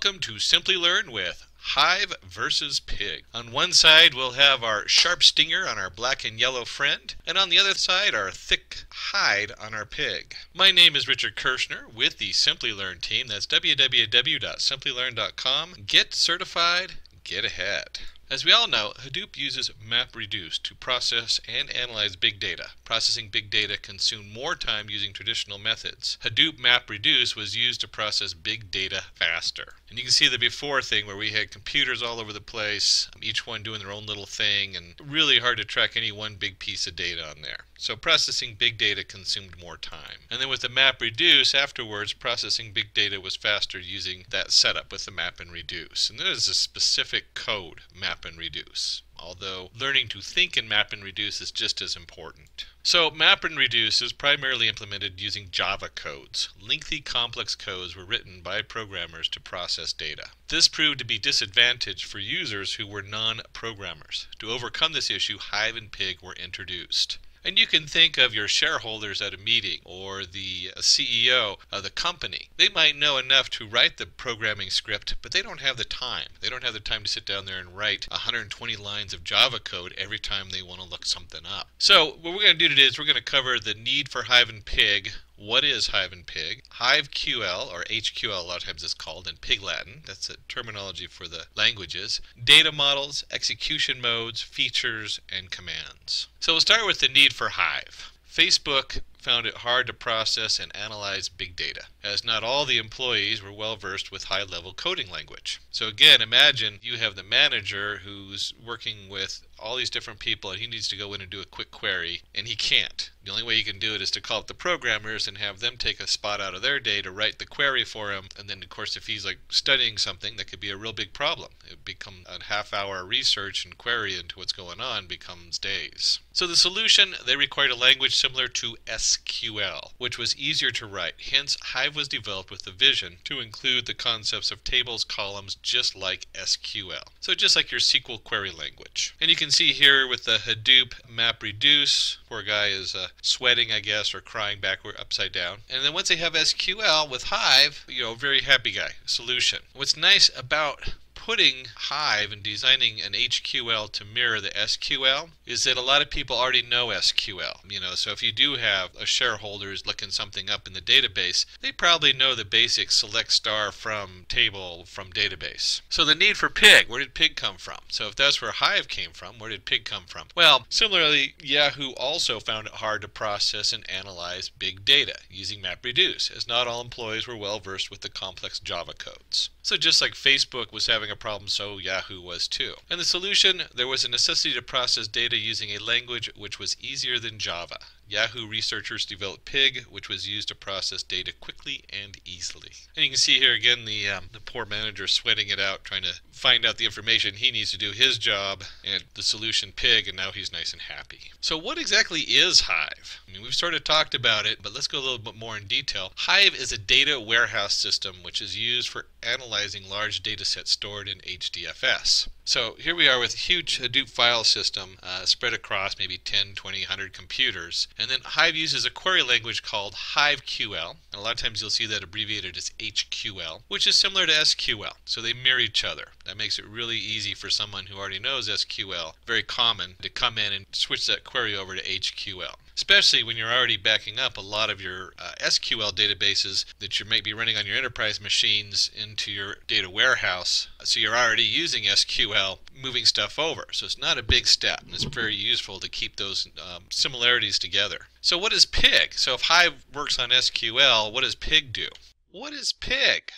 Welcome to Simplilearn with Hive versus Pig. On one side we'll have our sharp stinger on our black and yellow friend, and on the other side our thick hide on our pig. My name is Richard Kirschner with the Simplilearn team. That's www.simplilearn.com. Get certified, get ahead. As we all know, Hadoop uses MapReduce to process and analyze big data. Processing big data consumed more time using traditional methods. Hadoop MapReduce was used to process big data faster. And you can see the before thing where we had computers all over the place, each one doing their own little thing, and really hard to track any one big piece of data on there. So processing big data consumed more time. And then with the MapReduce, afterwards, processing big data was faster using that setup with the map and reduce. And there is a specific code, map map and reduce, although learning to think in map and reduce is just as important. So map and reduce is primarily implemented using Java codes. Lengthy complex codes were written by programmers to process data. This proved to be disadvantaged for users who were non-programmers. To overcome this issue, Hive and Pig were introduced. And you can think of your shareholders at a meeting or the uh, CEO of the company. They might know enough to write the programming script, but they don't have the time. They don't have the time to sit down there and write 120 lines of Java code every time they want to look something up. So what we're going to do today is we're going to cover the need for Hive and Pig, what is Hive and Pig? HiveQL, or HQL a lot of times it's called, in Pig Latin, that's a terminology for the languages, data models, execution modes, features, and commands. So we'll start with the need for Hive. Facebook found it hard to process and analyze big data, as not all the employees were well versed with high level coding language. So, again, imagine you have the manager who's working with all these different people and he needs to go in and do a quick query and he can't. The only way he can do it is to call up the programmers and have them take a spot out of their day to write the query for him. And then, of course, if he's like studying something, that could be a real big problem. It become a half hour research and query into what's going on becomes days. So the solution, they required a language similar to SQL, which was easier to write. Hence, Hive was developed with the vision to include the concepts of tables, columns, just like SQL. So just like your SQL query language. And you can see here with the Hadoop MapReduce, poor guy is uh, sweating, I guess, or crying backward upside down. And then once they have SQL with Hive, you know, very happy guy solution. What's nice about putting Hive and designing an HQL to mirror the SQL is that a lot of people already know SQL. You know, so if you do have a shareholder who's looking something up in the database, they probably know the basic select star from table from database. So the need for pig, where did pig come from? So if that's where Hive came from, where did pig come from? Well, similarly, Yahoo also found it hard to process and analyze big data using MapReduce, as not all employees were well versed with the complex Java codes. So just like Facebook was having a problem, so Yahoo was too. And the solution, there was a necessity to process data using a language which was easier than Java. Yahoo researchers developed Pig, which was used to process data quickly and easily. And you can see here again the, um, the poor manager sweating it out, trying to find out the information he needs to do his job, and the solution Pig, and now he's nice and happy. So what exactly is Hive? I mean, we've sort of talked about it, but let's go a little bit more in detail. Hive is a data warehouse system which is used for analyzing large data sets stored in HDFS. So here we are with a huge Hadoop file system uh, spread across maybe 10, 20, 100 computers. And then Hive uses a query language called HiveQL. And a lot of times you'll see that abbreviated as HQL, which is similar to SQL. So they mirror each other. That makes it really easy for someone who already knows SQL, very common, to come in and switch that query over to HQL especially when you're already backing up a lot of your uh, SQL databases that you may be running on your enterprise machines into your data warehouse. So you're already using SQL, moving stuff over. So it's not a big step, and it's very useful to keep those um, similarities together. So what is Pig? So if Hive works on SQL, what does Pig do? What is Pig?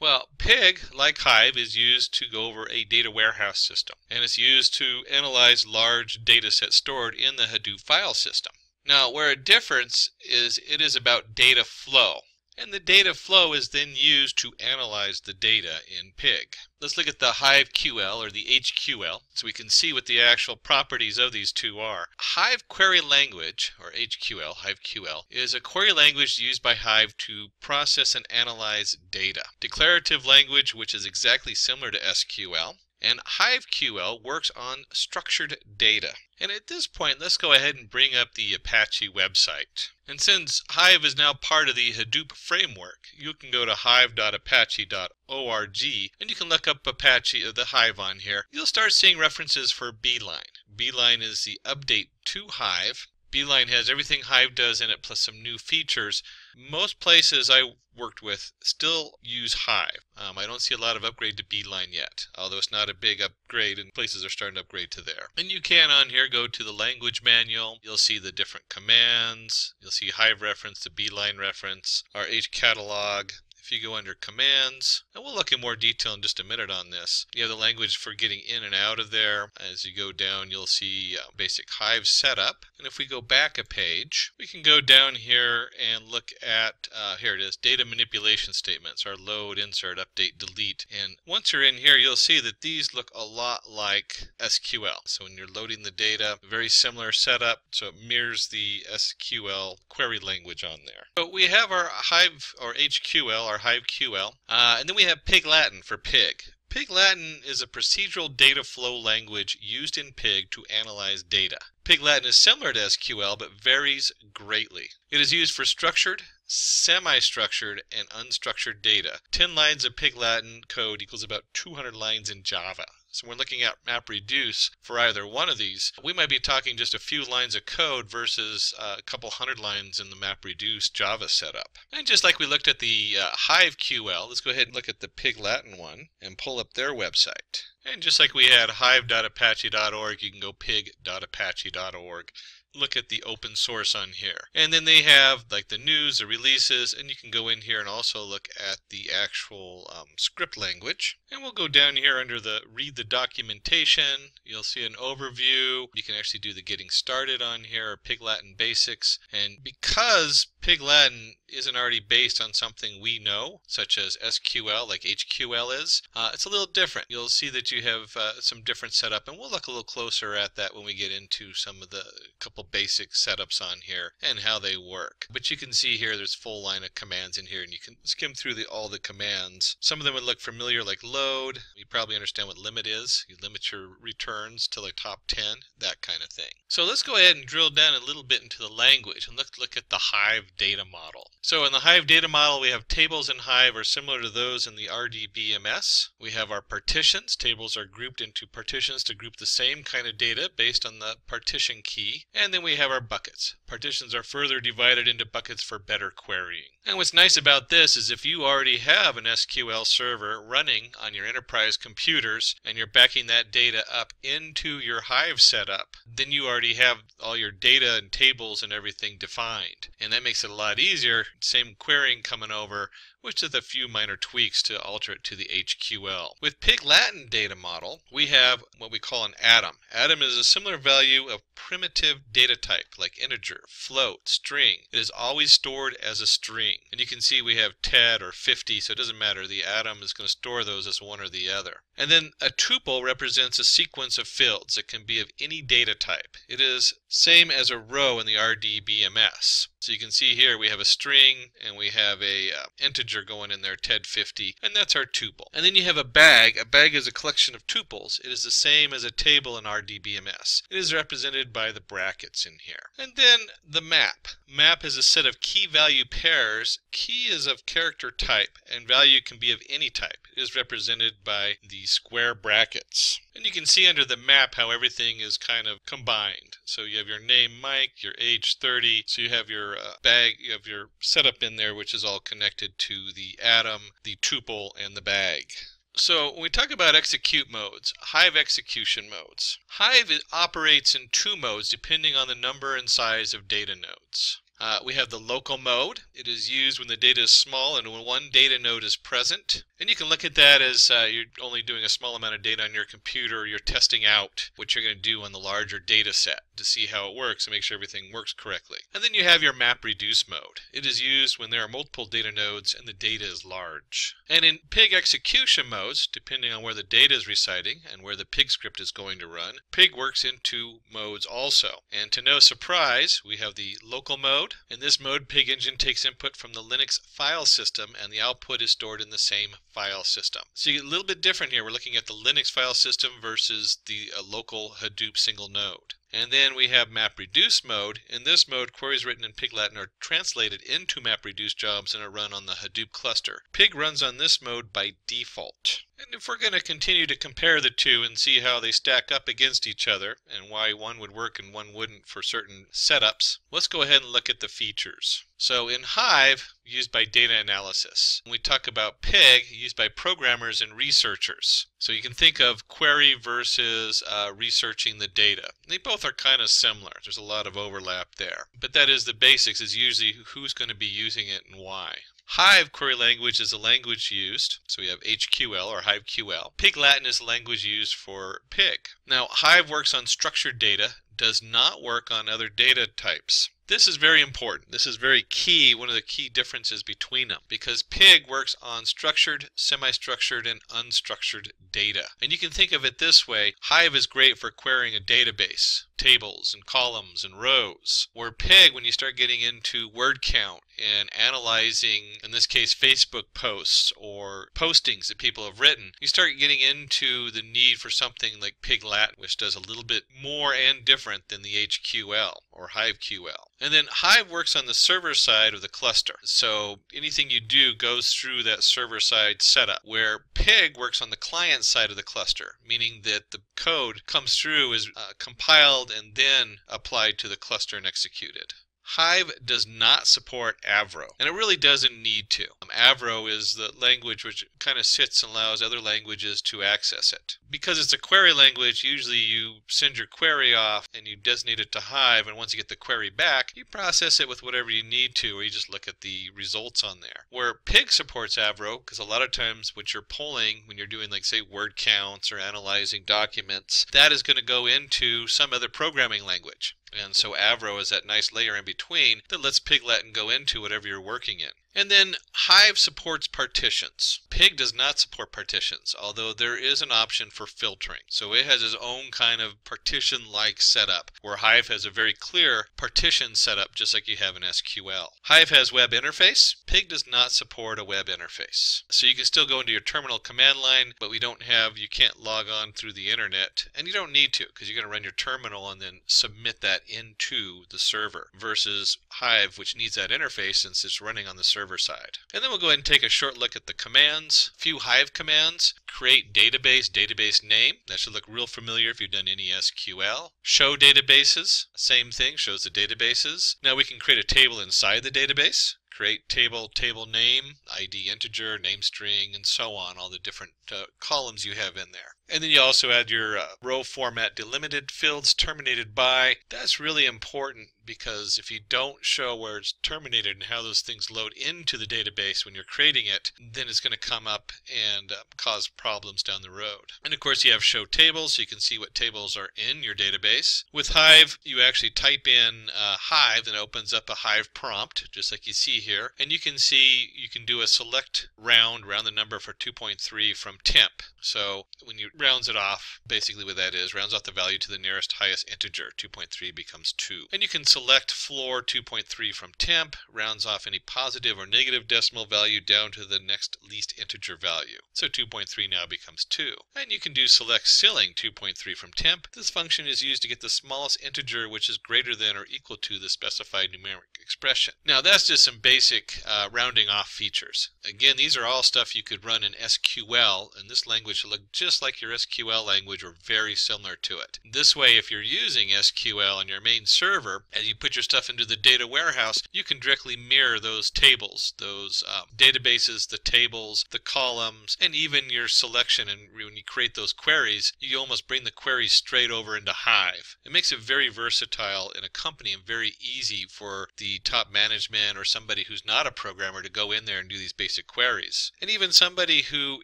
Well, Pig, like Hive, is used to go over a data warehouse system, and it's used to analyze large data sets stored in the Hadoop file system. Now, where a difference is it is about data flow. And the data flow is then used to analyze the data in Pig. Let's look at the HiveQL or the HQL so we can see what the actual properties of these two are. Hive Query Language, or HQL, HiveQL, is a query language used by Hive to process and analyze data. Declarative language, which is exactly similar to SQL, And HiveQL works on structured data. And at this point, let's go ahead and bring up the Apache website. And since Hive is now part of the Hadoop framework, you can go to hive.apache.org and you can look up Apache, uh, the Hive on here. You'll start seeing references for Beeline. Beeline is the update to Hive. Beeline has everything Hive does in it plus some new features. Most places I worked with still use Hive. Um, I don't see a lot of upgrade to Beeline yet, although it's not a big upgrade and places are starting to upgrade to there. And you can on here go to the language manual. You'll see the different commands. You'll see Hive reference, the Beeline reference, our HCatalog, if you go under commands, and we'll look in more detail in just a minute on this, you have the language for getting in and out of there. As you go down, you'll see uh, basic Hive setup. And if we go back a page, we can go down here and look at, uh, here it is, data manipulation statements, our load, insert, update, delete. And once you're in here, you'll see that these look a lot like SQL. So when you're loading the data, very similar setup. So it mirrors the SQL query language on there. So we have our Hive or HQL, HiveQL. Uh, and then we have Pig Latin for pig. Pig Latin is a procedural data flow language used in Pig to analyze data. Pig Latin is similar to SQL but varies greatly. It is used for structured, semi-structured, and unstructured data. 10 lines of Pig Latin code equals about 200 lines in Java. So when looking at MapReduce for either one of these, we might be talking just a few lines of code versus uh, a couple hundred lines in the MapReduce Java setup. And just like we looked at the uh, HiveQL, let's go ahead and look at the Pig Latin one and pull up their website. And just like we had hive.apache.org, you can go pig.apache.org look at the open source on here. And then they have like the news, the releases, and you can go in here and also look at the actual um, script language. And we'll go down here under the read the documentation. You'll see an overview. You can actually do the getting started on here, or Pig Latin basics. And because Pig Latin isn't already based on something we know, such as SQL, like HQL is, uh, it's a little different. You'll see that you have uh, some different setup, and we'll look a little closer at that when we get into some of the couple basic setups on here and how they work. But you can see here there's full line of commands in here, and you can skim through the, all the commands. Some of them would look familiar, like load. You probably understand what limit is. You limit your returns to like top 10, that kind of thing. So let's go ahead and drill down a little bit into the language and let's look at the Hive data model. So in the Hive data model, we have tables in Hive are similar to those in the RDBMS. We have our partitions. Tables are grouped into partitions to group the same kind of data based on the partition key. And then we have our buckets. Partitions are further divided into buckets for better querying. And what's nice about this is if you already have an SQL server running on your enterprise computers and you're backing that data up into your Hive setup, then you already have all your data and tables and everything defined. And that makes it a lot easier. Same querying coming over with just a few minor tweaks to alter it to the HQL. With Pig Latin data model, we have what we call an atom. Atom is a similar value of primitive data type like integer, float, string. It is always stored as a string. And you can see we have 10 or 50, so it doesn't matter. The atom is going to store those as one or the other. And then a tuple represents a sequence of fields. It can be of any data type. It is same as a row in the RDBMS. So you can see here we have a string and we have a uh, integer going in there, TED50, and that's our tuple. And then you have a bag. A bag is a collection of tuples. It is the same as a table in RDBMS. It is represented by the brackets in here. And then the map. Map is a set of key value pairs. Key is of character type and value can be of any type. Is represented by the square brackets. And you can see under the map how everything is kind of combined. So you have your name Mike, your age 30, so you have your uh, bag, you have your setup in there which is all connected to the atom, the tuple, and the bag. So when we talk about execute modes, Hive execution modes. Hive operates in two modes depending on the number and size of data nodes. Uh, we have the local mode. It is used when the data is small and when one data node is present. And you can look at that as uh, you're only doing a small amount of data on your computer. You're testing out what you're going to do on the larger data set to see how it works and make sure everything works correctly. And then you have your map reduce mode. It is used when there are multiple data nodes and the data is large. And in pig execution modes, depending on where the data is residing and where the pig script is going to run, pig works in two modes also. And to no surprise, we have the local mode in this mode, Pig Engine takes input from the Linux file system and the output is stored in the same file system. So you get a little bit different here. We're looking at the Linux file system versus the uh, local Hadoop single node. And then we have MapReduce mode. In this mode, queries written in Pig Latin are translated into MapReduce jobs and are run on the Hadoop cluster. Pig runs on this mode by default. And if we're going to continue to compare the two and see how they stack up against each other and why one would work and one wouldn't for certain setups, let's go ahead and look at the features. So in Hive, used by data analysis. We talk about Pig, used by programmers and researchers. So you can think of query versus uh, researching the data. They both are kind of similar. There's a lot of overlap there. But that is the basics, is usually who's going to be using it and why. Hive query language is a language used, so we have HQL or HiveQL. Pig Latin is a language used for Pig. Now, Hive works on structured data, does not work on other data types. This is very important. This is very key, one of the key differences between them, because PIG works on structured, semi-structured, and unstructured data. And you can think of it this way, Hive is great for querying a database, tables and columns and rows, where PIG, when you start getting into word count and analyzing, in this case, Facebook posts or postings that people have written, you start getting into the need for something like Pig Latin, which does a little bit more and different than the HQL or HiveQL. And then Hive works on the server side of the cluster. So anything you do goes through that server side setup, where Pig works on the client side of the cluster, meaning that the code comes through, is uh, compiled, and then applied to the cluster and executed. Hive does not support Avro, and it really doesn't need to. Um, Avro is the language which kind of sits and allows other languages to access it. Because it's a query language, usually you send your query off and you designate it to Hive, and once you get the query back, you process it with whatever you need to, or you just look at the results on there. Where Pig supports Avro, because a lot of times what you're pulling, when you're doing like say word counts or analyzing documents, that is going to go into some other programming language. And so Avro is that nice layer in between that lets Pig Latin go into whatever you're working in. And then Hive supports partitions. Pig does not support partitions, although there is an option for filtering. So it has its own kind of partition-like setup, where Hive has a very clear partition setup, just like you have in SQL. Hive has web interface. Pig does not support a web interface. So you can still go into your terminal command line, but we don't have, you can't log on through the internet, and you don't need to, because you're going to run your terminal and then submit that into the server, versus Hive, which needs that interface since it's running on the server server side. And then we'll go ahead and take a short look at the commands. A few Hive commands. Create database, database name. That should look real familiar if you've done any SQL. Show databases. Same thing, shows the databases. Now we can create a table inside the database create table, table name, ID integer, name string, and so on, all the different uh, columns you have in there. And then you also add your uh, row format delimited fields terminated by. That's really important because if you don't show where it's terminated and how those things load into the database when you're creating it, then it's going to come up and uh, cause problems down the road. And of course you have show tables so you can see what tables are in your database. With Hive, you actually type in uh, Hive and it opens up a Hive prompt, just like you see here. And you can see you can do a select round, round the number for 2.3 from temp. So when you rounds it off, basically what that is, rounds off the value to the nearest highest integer. 2.3 becomes 2. And you can select floor 2.3 from temp, rounds off any positive or negative decimal value down to the next least integer value. So 2.3 now becomes 2. And you can do select ceiling 2.3 from temp. This function is used to get the smallest integer which is greater than or equal to the specified numeric expression. Now that's just some basic uh, rounding off features. Again, these are all stuff you could run in SQL, and this language will look just like your SQL language or very similar to it. This way, if you're using SQL on your main server, as you put your stuff into the data warehouse, you can directly mirror those tables, those um, databases, the tables, the columns, and even your selection. And when you create those queries, you almost bring the queries straight over into Hive. It makes it very versatile in a company and very easy for the top management or somebody who's not a programmer to go in there and do these basic queries. And even somebody who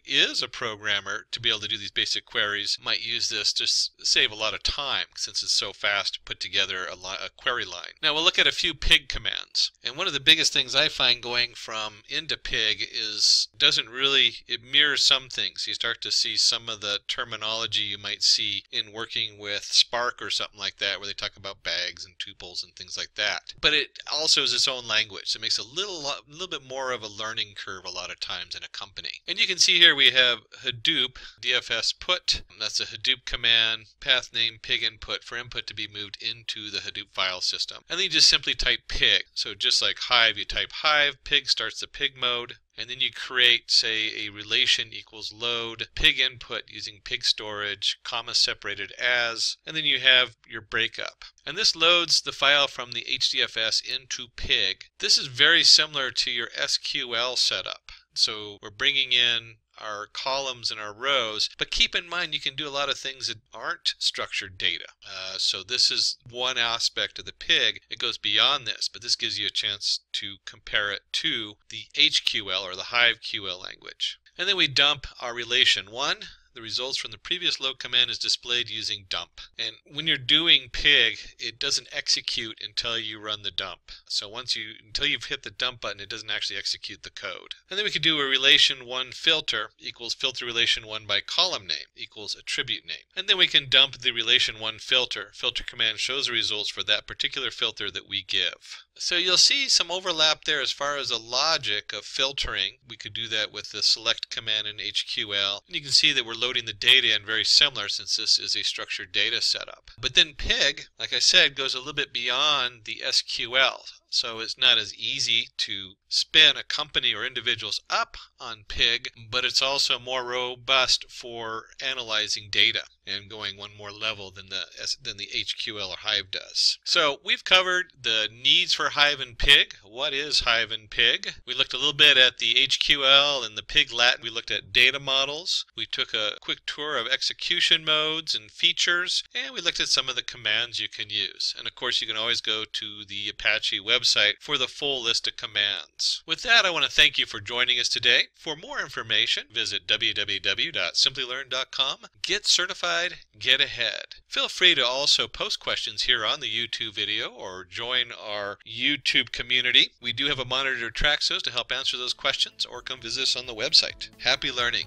is a programmer to be able to do these basic queries might use this to save a lot of time since it's so fast to put together a, a query line. Now we'll look at a few pig commands. And one of the biggest things I find going from into pig is doesn't really it mirrors some things. You start to see some of the terminology you might see in working with Spark or something like that where they talk about bags and tuples and things like that. But it also is its own language. It makes a little a little bit more of a learning curve a lot of times in a company. And you can see here we have Hadoop DFS put. That's a Hadoop command, path name pig input for input to be moved into the Hadoop file system. And then you just simply type pig. So just like Hive, you type Hive, pig starts the pig mode, and then you create, say, a relation equals load, pig input using pig storage, comma separated as, and then you have your breakup. And this loads the file from the HDFS into pig. This is very similar to your SQL setup. So we're bringing in our columns and our rows. But keep in mind, you can do a lot of things that aren't structured data. Uh, so this is one aspect of the pig. It goes beyond this, but this gives you a chance to compare it to the HQL or the Hive QL language. And then we dump our relation 1 the results from the previous load command is displayed using dump. And when you're doing pig, it doesn't execute until you run the dump. So once you, until you've hit the dump button, it doesn't actually execute the code. And then we could do a relation one filter equals filter relation one by column name equals attribute name. And then we can dump the relation one filter. Filter command shows the results for that particular filter that we give. So you'll see some overlap there as far as the logic of filtering. We could do that with the select command in HQL. And you can see that we're loading the data in very similar since this is a structured data setup. But then PIG, like I said, goes a little bit beyond the SQL. So it's not as easy to spin a company or individuals up on PIG, but it's also more robust for analyzing data and going one more level than the than the HQL or Hive does. So we've covered the needs for Hive and Pig. What is Hive and Pig? We looked a little bit at the HQL and the Pig Latin. We looked at data models. We took a quick tour of execution modes and features, and we looked at some of the commands you can use. And of course, you can always go to the Apache website for the full list of commands. With that, I want to thank you for joining us today. For more information, visit www.simplilearn.com. Get certified get ahead. Feel free to also post questions here on the YouTube video or join our YouTube community. We do have a monitor to track those to help answer those questions or come visit us on the website. Happy learning.